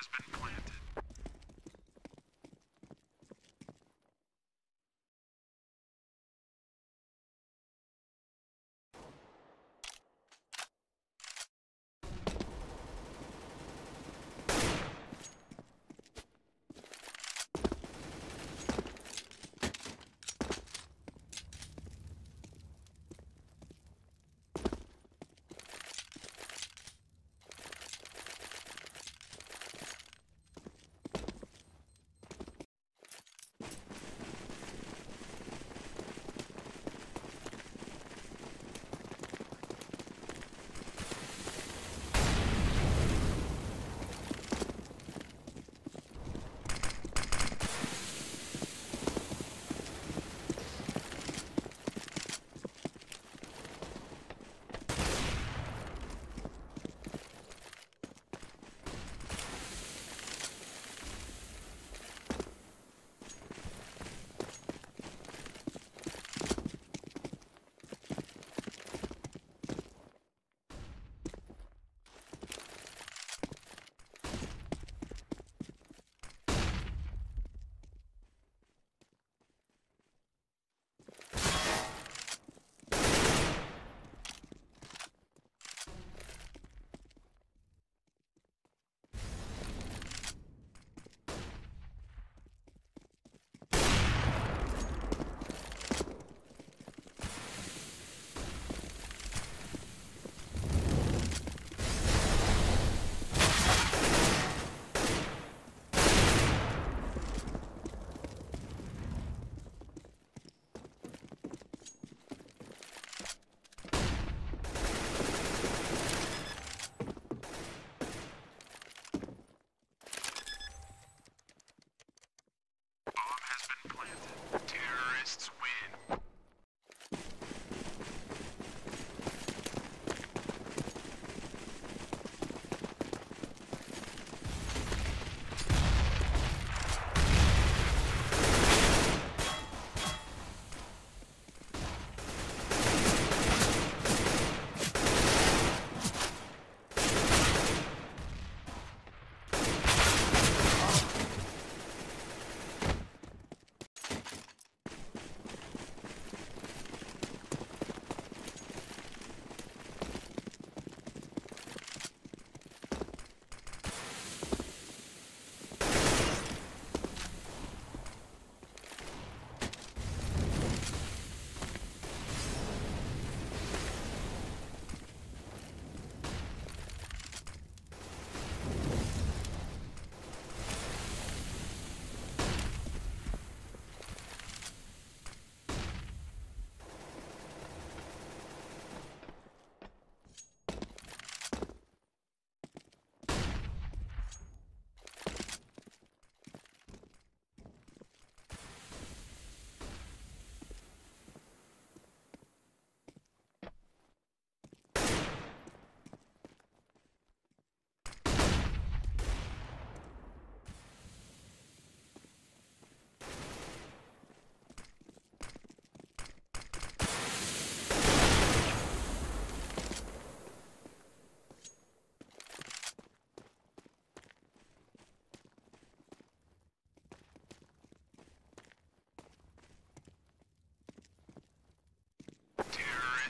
has been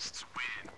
Fascists win.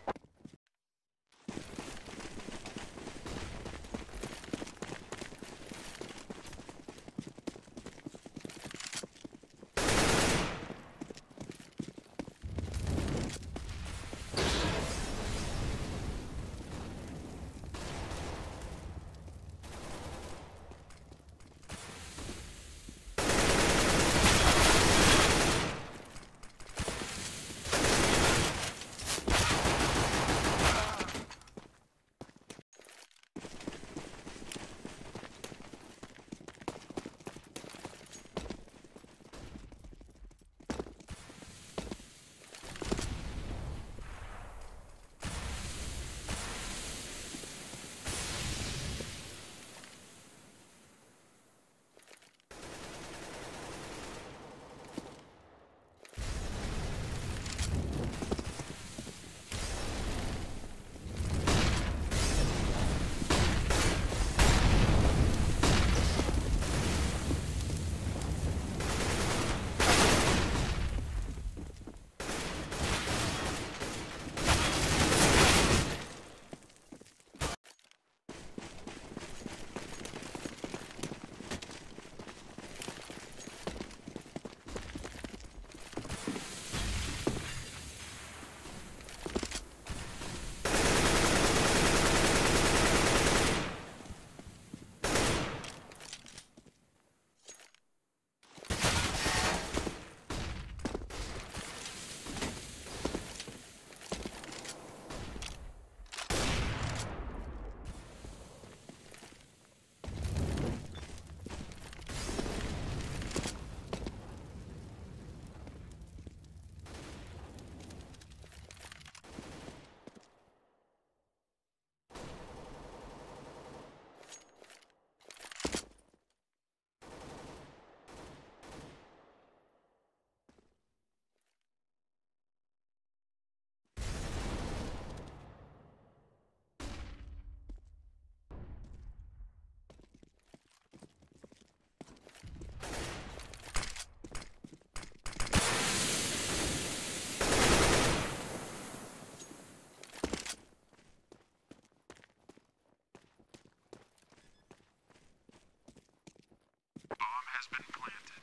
has been planted.